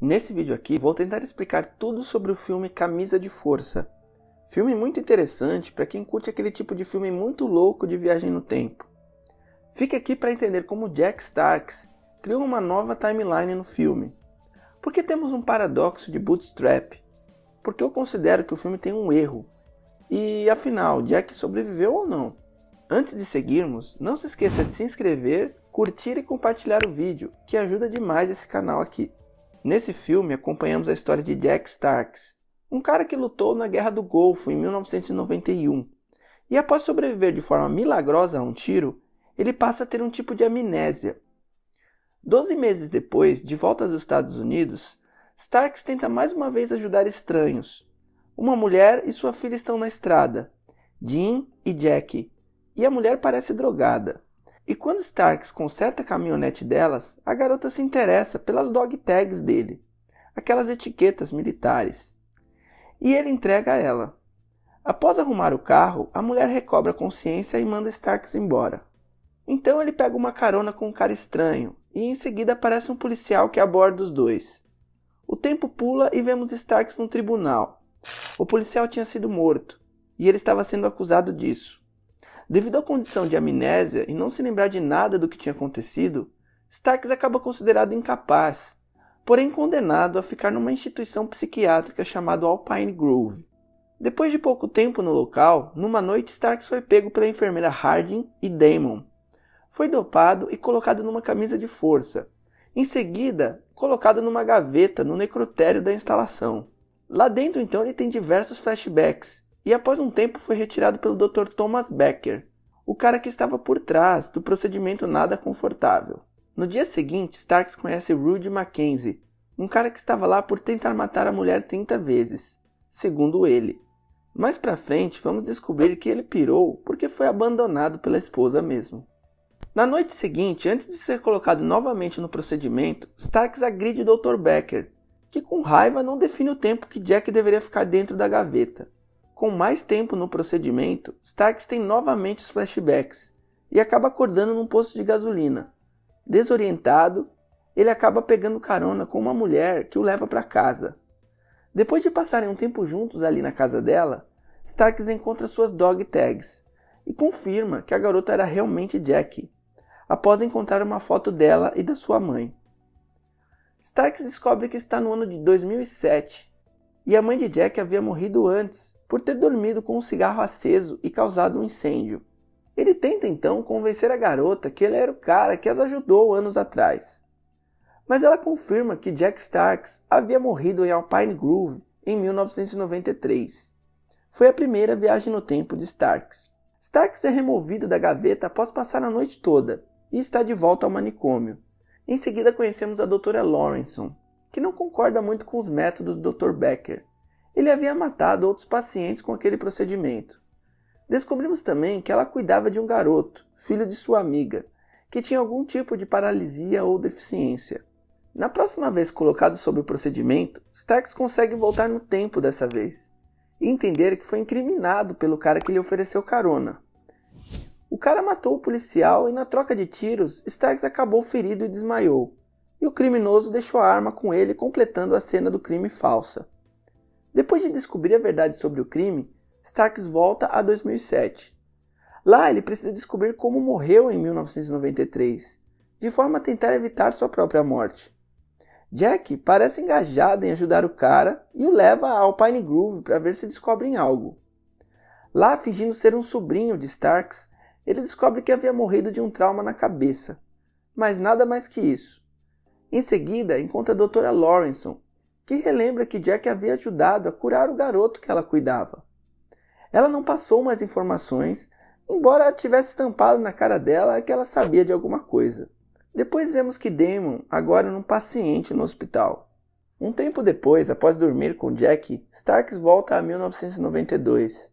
Nesse vídeo aqui vou tentar explicar tudo sobre o filme Camisa de Força. Filme muito interessante para quem curte aquele tipo de filme muito louco de viagem no tempo. Fique aqui para entender como Jack Starks criou uma nova timeline no filme. Porque temos um paradoxo de Bootstrap. Porque eu considero que o filme tem um erro. E afinal, Jack sobreviveu ou não? Antes de seguirmos, não se esqueça de se inscrever, curtir e compartilhar o vídeo, que ajuda demais esse canal aqui. Nesse filme, acompanhamos a história de Jack Starks, um cara que lutou na Guerra do Golfo em 1991. E após sobreviver de forma milagrosa a um tiro, ele passa a ter um tipo de amnésia. Doze meses depois, de volta aos Estados Unidos, Starks tenta mais uma vez ajudar estranhos. Uma mulher e sua filha estão na estrada, Jean e Jack, e a mulher parece drogada. E quando Starks conserta a caminhonete delas, a garota se interessa pelas dog tags dele, aquelas etiquetas militares. E ele entrega a ela. Após arrumar o carro, a mulher recobra a consciência e manda Starks embora. Então ele pega uma carona com um cara estranho, e em seguida aparece um policial que aborda os dois. O tempo pula e vemos Starks no tribunal. O policial tinha sido morto, e ele estava sendo acusado disso. Devido à condição de amnésia e não se lembrar de nada do que tinha acontecido, Starks acaba considerado incapaz, porém condenado a ficar numa instituição psiquiátrica chamada Alpine Grove. Depois de pouco tempo no local, numa noite Starks foi pego pela enfermeira Harding e Damon. Foi dopado e colocado numa camisa de força. Em seguida, colocado numa gaveta no necrotério da instalação. Lá dentro, então, ele tem diversos flashbacks e após um tempo foi retirado pelo Dr. Thomas Becker, o cara que estava por trás do procedimento nada confortável. No dia seguinte, Starks conhece Rudy Mackenzie, um cara que estava lá por tentar matar a mulher 30 vezes, segundo ele. Mais pra frente, vamos descobrir que ele pirou porque foi abandonado pela esposa mesmo. Na noite seguinte, antes de ser colocado novamente no procedimento, Starks agride Dr. Becker, que com raiva não define o tempo que Jack deveria ficar dentro da gaveta. Com mais tempo no procedimento, Starks tem novamente os flashbacks e acaba acordando num posto de gasolina. Desorientado, ele acaba pegando carona com uma mulher que o leva para casa. Depois de passarem um tempo juntos ali na casa dela, Starks encontra suas dog tags e confirma que a garota era realmente Jack, após encontrar uma foto dela e da sua mãe. Starks descobre que está no ano de 2007 e a mãe de Jack havia morrido antes por ter dormido com um cigarro aceso e causado um incêndio. Ele tenta então convencer a garota que ele era o cara que as ajudou anos atrás. Mas ela confirma que Jack Starks havia morrido em Alpine Grove em 1993. Foi a primeira viagem no tempo de Starks. Starks é removido da gaveta após passar a noite toda e está de volta ao manicômio. Em seguida conhecemos a doutora Lawrenson, que não concorda muito com os métodos do Dr. Becker ele havia matado outros pacientes com aquele procedimento. Descobrimos também que ela cuidava de um garoto, filho de sua amiga, que tinha algum tipo de paralisia ou deficiência. Na próxima vez colocado sob o procedimento, Starks consegue voltar no tempo dessa vez e entender que foi incriminado pelo cara que lhe ofereceu carona. O cara matou o policial e, na troca de tiros, Starks acabou ferido e desmaiou, e o criminoso deixou a arma com ele, completando a cena do crime falsa. Depois de descobrir a verdade sobre o crime, Starks volta a 2007. Lá ele precisa descobrir como morreu em 1993, de forma a tentar evitar sua própria morte. Jack parece engajado em ajudar o cara e o leva ao Pine Grove para ver se descobrem algo. Lá, fingindo ser um sobrinho de Starks, ele descobre que havia morrido de um trauma na cabeça, mas nada mais que isso. Em seguida, encontra a doutora Lawrenson, que relembra que Jack havia ajudado a curar o garoto que ela cuidava. Ela não passou mais informações, embora tivesse estampado na cara dela que ela sabia de alguma coisa. Depois vemos que Damon agora é um paciente no hospital. Um tempo depois, após dormir com Jack, Starks volta a 1992.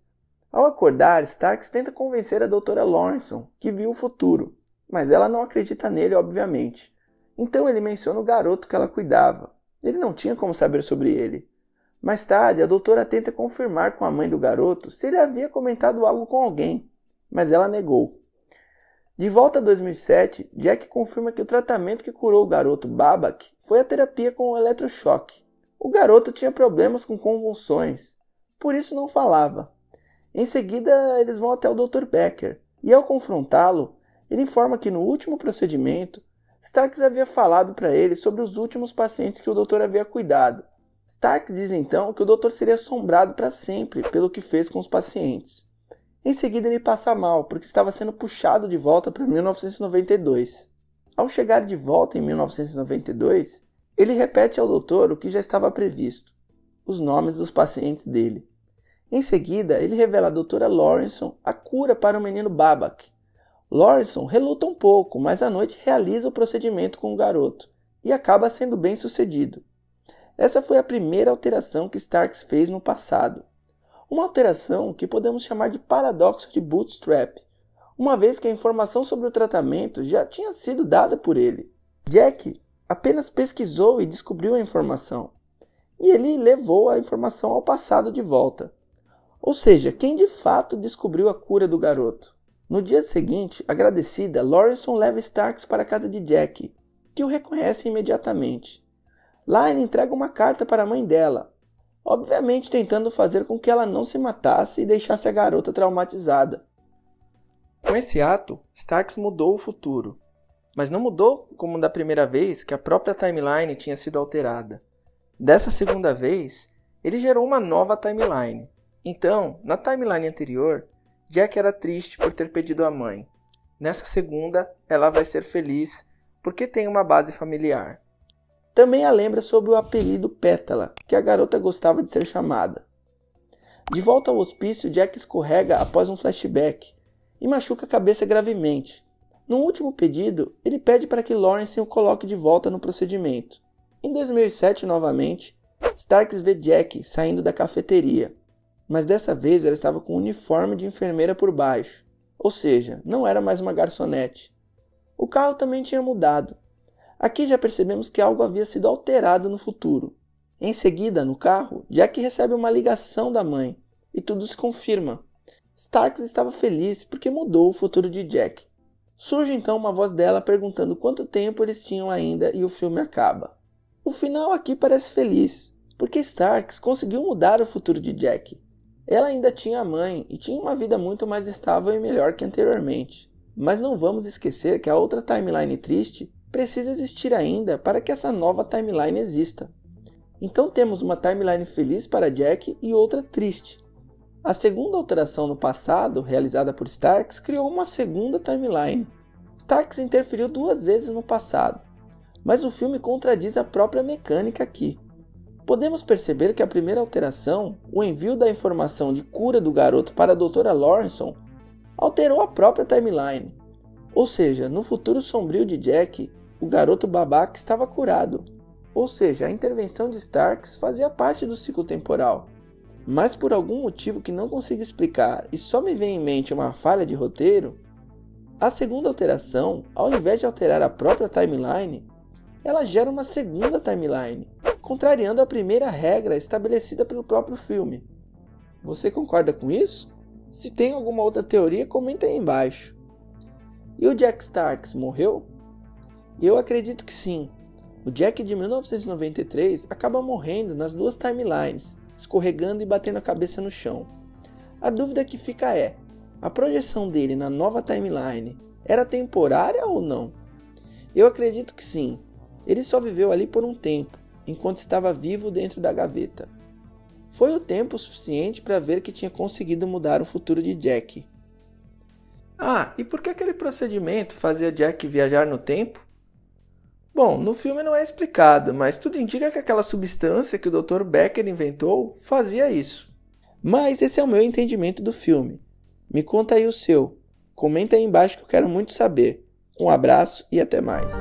Ao acordar, Starks tenta convencer a doutora Lawrenson, que viu o futuro, mas ela não acredita nele, obviamente. Então ele menciona o garoto que ela cuidava, ele não tinha como saber sobre ele. Mais tarde, a doutora tenta confirmar com a mãe do garoto se ele havia comentado algo com alguém, mas ela negou. De volta a 2007, Jack confirma que o tratamento que curou o garoto Babak foi a terapia com eletrochoque. O garoto tinha problemas com convulsões, por isso não falava. Em seguida, eles vão até o Dr. Becker e, ao confrontá-lo, ele informa que no último procedimento, Starks havia falado para ele sobre os últimos pacientes que o doutor havia cuidado. Starks diz então que o doutor seria assombrado para sempre pelo que fez com os pacientes. Em seguida, ele passa mal, porque estava sendo puxado de volta para 1992. Ao chegar de volta em 1992, ele repete ao doutor o que já estava previsto: os nomes dos pacientes dele. Em seguida, ele revela à doutora Lawrenson a cura para o menino Babak. Lawrenson reluta um pouco, mas à noite realiza o procedimento com o garoto e acaba sendo bem sucedido. Essa foi a primeira alteração que Starks fez no passado. Uma alteração que podemos chamar de paradoxo de Bootstrap, uma vez que a informação sobre o tratamento já tinha sido dada por ele. Jack apenas pesquisou e descobriu a informação, e ele levou a informação ao passado de volta. Ou seja, quem de fato descobriu a cura do garoto. No dia seguinte, agradecida, Lawrenson leva Starks para a casa de Jack, que o reconhece imediatamente. Lá ele entrega uma carta para a mãe dela, obviamente tentando fazer com que ela não se matasse e deixasse a garota traumatizada. Com esse ato, Starks mudou o futuro, mas não mudou como da primeira vez que a própria timeline tinha sido alterada. Dessa segunda vez, ele gerou uma nova timeline. Então, na timeline anterior, Jack era triste por ter perdido a mãe. Nessa segunda, ela vai ser feliz porque tem uma base familiar. Também a lembra sobre o apelido Pétala, que a garota gostava de ser chamada. De volta ao hospício, Jack escorrega após um flashback e machuca a cabeça gravemente. No último pedido, ele pede para que Lawrence o coloque de volta no procedimento. Em 2007, novamente, Starks vê Jack saindo da cafeteria, mas dessa vez ela estava com um uniforme de enfermeira por baixo, ou seja, não era mais uma garçonete. O carro também tinha mudado, Aqui já percebemos que algo havia sido alterado no futuro. Em seguida, no carro, Jack recebe uma ligação da mãe e tudo se confirma. Starks estava feliz porque mudou o futuro de Jack. Surge então uma voz dela perguntando quanto tempo eles tinham ainda e o filme acaba. O final aqui parece feliz, porque Starks conseguiu mudar o futuro de Jack. Ela ainda tinha a mãe e tinha uma vida muito mais estável e melhor que anteriormente. Mas não vamos esquecer que a outra timeline triste precisa existir ainda para que essa nova timeline exista. Então temos uma timeline feliz para Jack e outra triste. A segunda alteração no passado, realizada por Starks, criou uma segunda timeline. Starks interferiu duas vezes no passado, mas o filme contradiz a própria mecânica aqui. Podemos perceber que a primeira alteração, o envio da informação de cura do garoto para a Doutora Lawrenson, alterou a própria timeline. Ou seja, no futuro sombrio de Jack, o garoto babaca estava curado. Ou seja, a intervenção de Starks fazia parte do ciclo temporal. Mas por algum motivo que não consigo explicar e só me vem em mente uma falha de roteiro, a segunda alteração, ao invés de alterar a própria timeline, ela gera uma segunda timeline, contrariando a primeira regra estabelecida pelo próprio filme. Você concorda com isso? Se tem alguma outra teoria, comenta aí embaixo. E o Jack Starks morreu? Eu acredito que sim. O Jack de 1993 acaba morrendo nas duas timelines, escorregando e batendo a cabeça no chão. A dúvida que fica é: a projeção dele na nova timeline era temporária ou não? Eu acredito que sim. Ele só viveu ali por um tempo, enquanto estava vivo dentro da gaveta. Foi o tempo suficiente para ver que tinha conseguido mudar o futuro de Jack. Ah, e por que aquele procedimento fazia Jack viajar no tempo? Bom, no filme não é explicado, mas tudo indica que aquela substância que o Dr. Becker inventou fazia isso. Mas esse é o meu entendimento do filme. Me conta aí o seu. Comenta aí embaixo que eu quero muito saber. Um abraço e até mais.